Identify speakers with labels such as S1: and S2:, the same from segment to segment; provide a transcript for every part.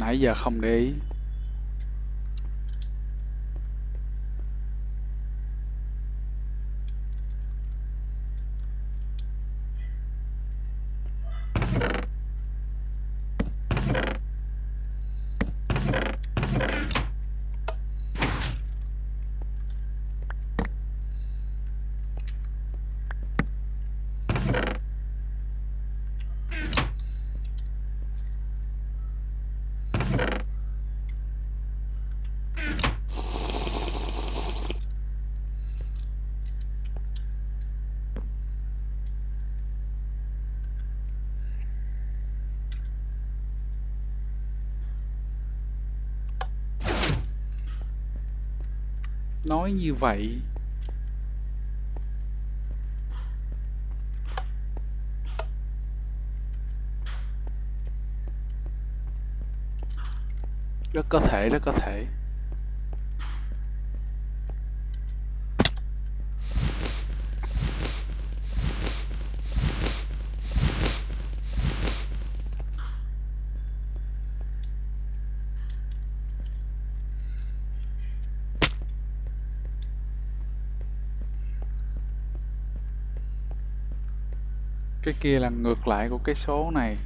S1: nãy giờ không để ý. Nói như vậy. Rất có thể rất có thể. Cái kia là ngược lại của cái số này.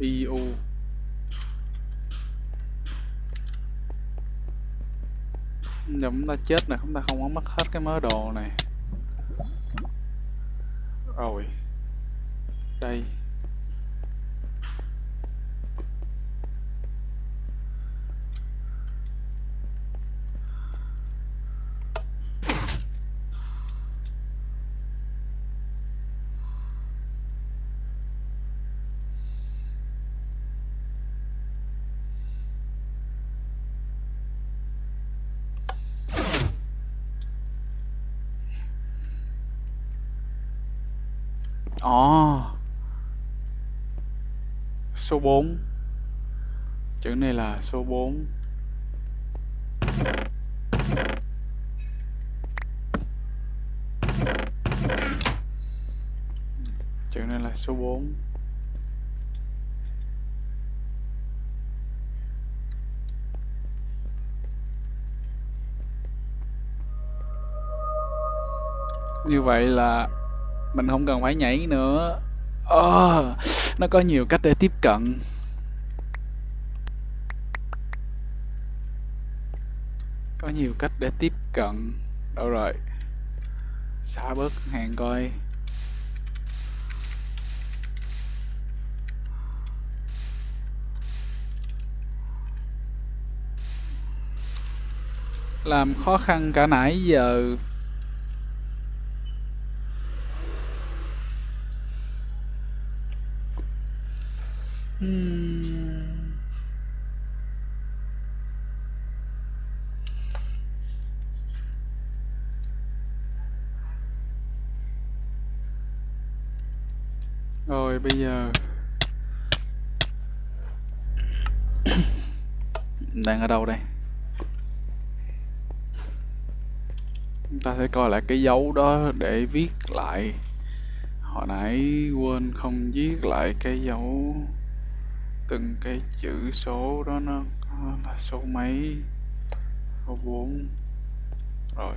S1: EU giờ chúng ta chết này chúng ta không có mất hết cái mớ đồ này. Rồi. Đây. Ồ oh. Số 4 Chữ này là số 4 Chữ này là số 4 Như vậy là mình không cần phải nhảy nữa. Oh, nó có nhiều cách để tiếp cận. Có nhiều cách để tiếp cận. Đâu rồi? Xả bớt hàng coi. Làm khó khăn cả nãy giờ. Rồi, bây giờ Đang ở đâu đây? Chúng ta sẽ coi lại cái dấu đó để viết lại. Hồi nãy quên không viết lại cái dấu. Từng cái chữ số đó nó là số mấy, Số 4 Rồi.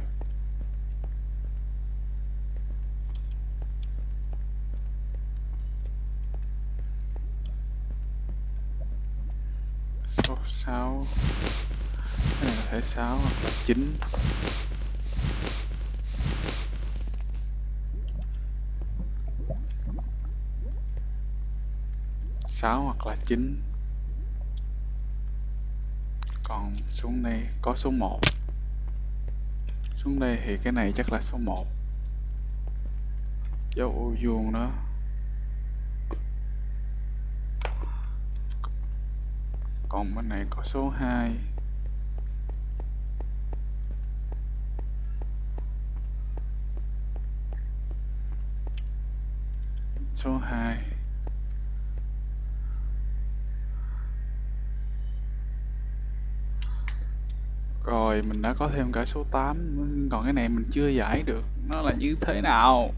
S1: Số 6 cái này là thể 6 hoặc là 9 6 hoặc là 9 còn xuống đây, có số 1 xuống đây thì cái này chắc là số 1 dấu ô vuông đó. Còn bên này có số 2 số 2 rồi, mình đã có thêm cả số 8 Còn cái này mình chưa giải được, Nó là như thế nào?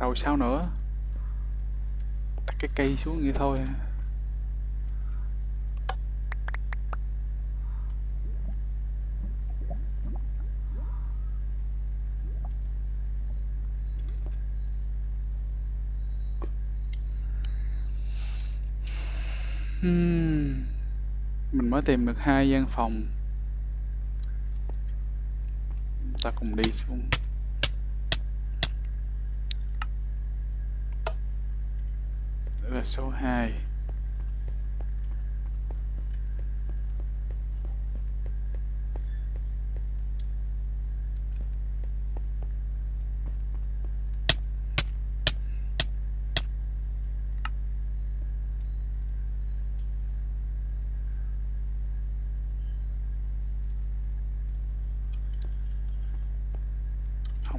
S1: Rồi sao nữa? Đặt cái cây xuống vậy thôi Hmm. Mình mới tìm được hai gian phòng. Ta cùng đi xuống. Đó là số 2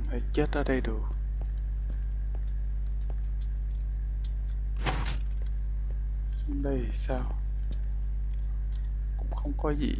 S1: phải chết ở đây được. Xuống đây thì sao? Cũng không có gì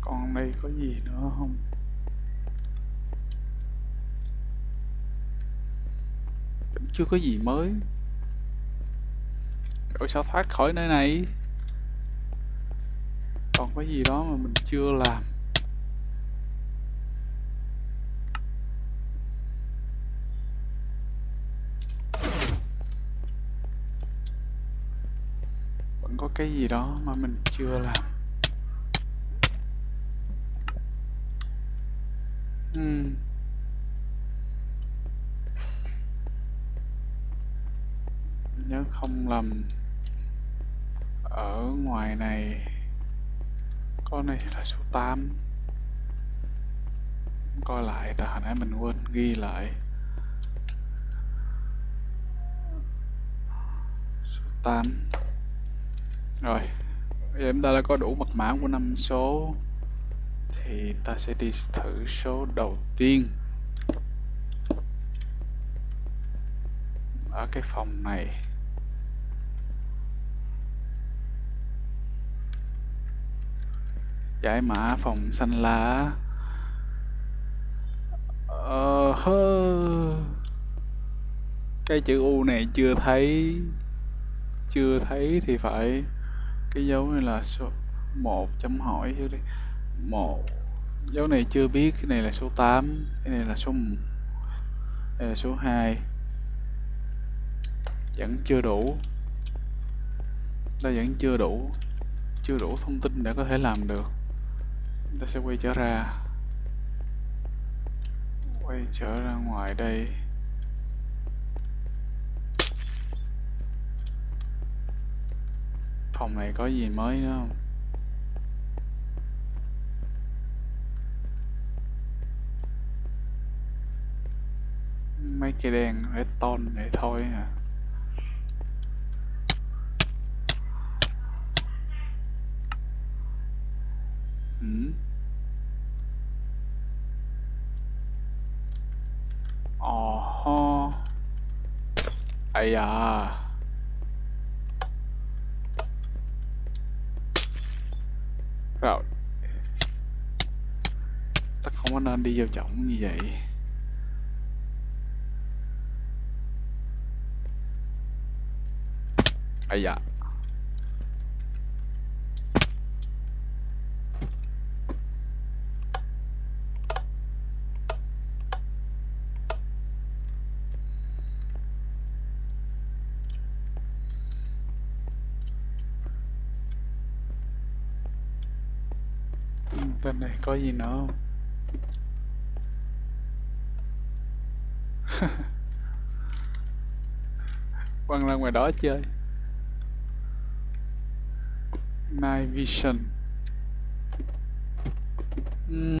S1: còn đây có gì nữa không? Chưa có gì mới. Rồi sao thoát khỏi nơi này? Còn có gì đó mà mình chưa làm. Vẫn có cái gì đó mà mình chưa làm. Ừm. Nhớ không lầm, Ở ngoài này con này là số 8 Coi lại tại hồi nãy mình quên ghi lại. Số 8 Rồi Bây giờ chúng ta đã có đủ mật mã của năm số thì ta sẽ đi thử số đầu tiên. Ở cái phòng này. Giải mã phòng xanh lá. Ờ hơ. Cái chữ U này chưa thấy. Chưa thấy thì phải. Cái dấu này là số một, chấm hỏi chứ đi. 1 dấu này chưa biết, cái này là số 8 cái này là số 1 đây là số 2 vẫn chưa đủ. Ta vẫn chưa đủ chưa đủ thông tin để có thể làm được. Ta sẽ quay trở ra. Quay trở ra ngoài đây. Phòng này có gì mới nữa không? Mấy cây đen redstone để thôi à. Ừ. ồ ho ây à rồi. Ta không có nên đi vào trọng như vậy. Ai dạ tên này có gì nữa không? Quăng ra ngoài đó chơi. my vision mm.